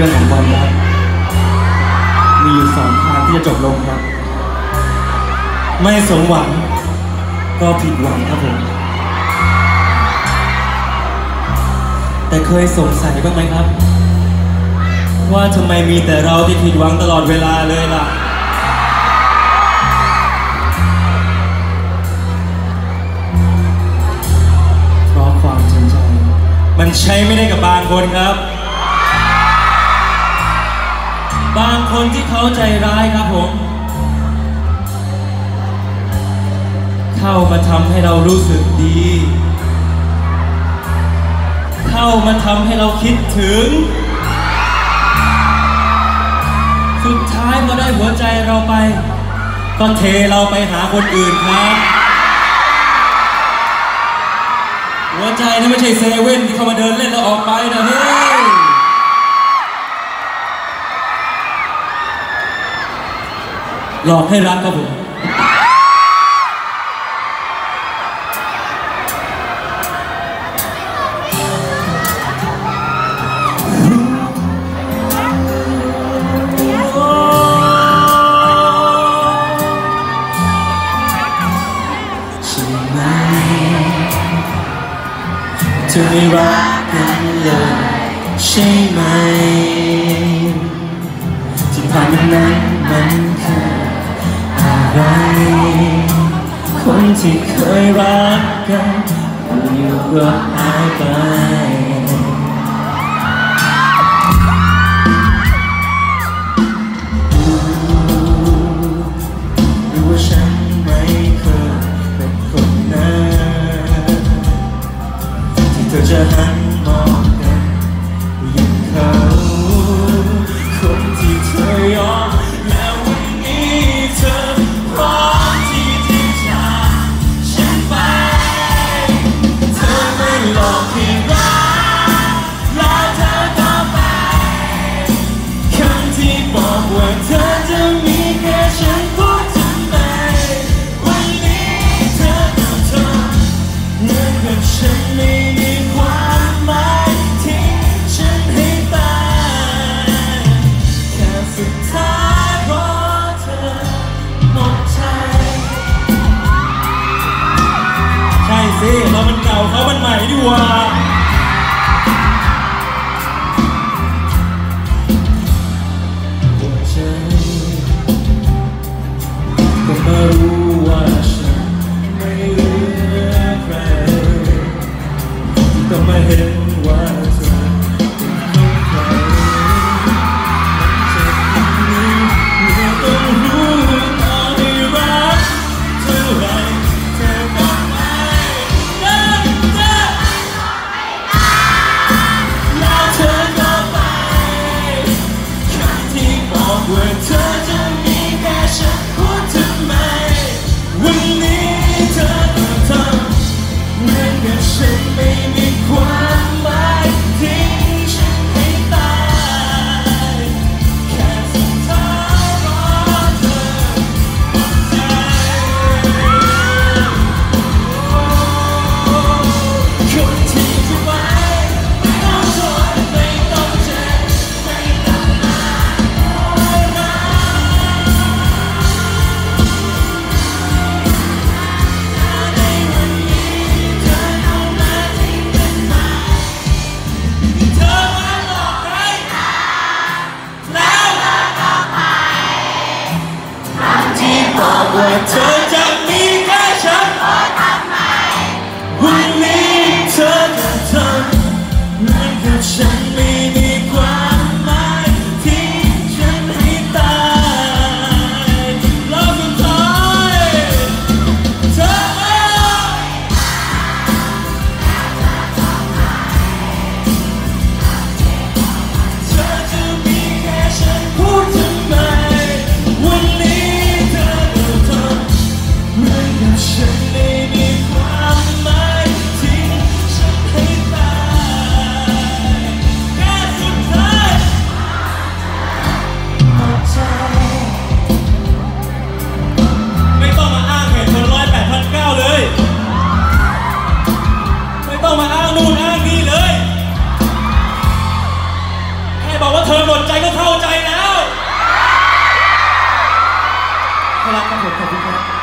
รื่องของความรักมีอยู่สองทางที่จะจบลงครับ ไม่สมหวัง ก็ผิดหวังครับผม แต่เคยสงสัยบ้างไหมครับ ว่าทำไมมีแต่เราที่ผิดหวังตลอดเวลาเลยล่ะ เพราะความจริงใจ มันใช้ไม่ได้กับบางคนครับ บางคนที่เขาใจร้ายครับผม เข้ามาทำให้เรารู้สึกดี เข้ามาทำให้เราคิดถึง สุดท้ายพอได้หัวใจเราไป ก็เทเราไปหาคนอื่นครับหัวใจนั้นไม่ใช่เซเว่นที่เข้ามาเดินเล่นแล้วออกไปนะเฮ้ย หลอกให้รักครับผมใช่ไหมเธอไม่รักกันเลยใช่ไหม ที่ผ่านมานั้นมันคืออะไร คนที่เคยรักกันอยู่ก็หายไป สุดท้ายเพราะเธอหมดใจ ใช่สิเรามันเก่าเขามันใหม่ดีกว่า เธอจะมีแค่ฉันวันนี้เธอจะทำเหมือนกับฉันไม่ รักครับผมขอบคุณครับ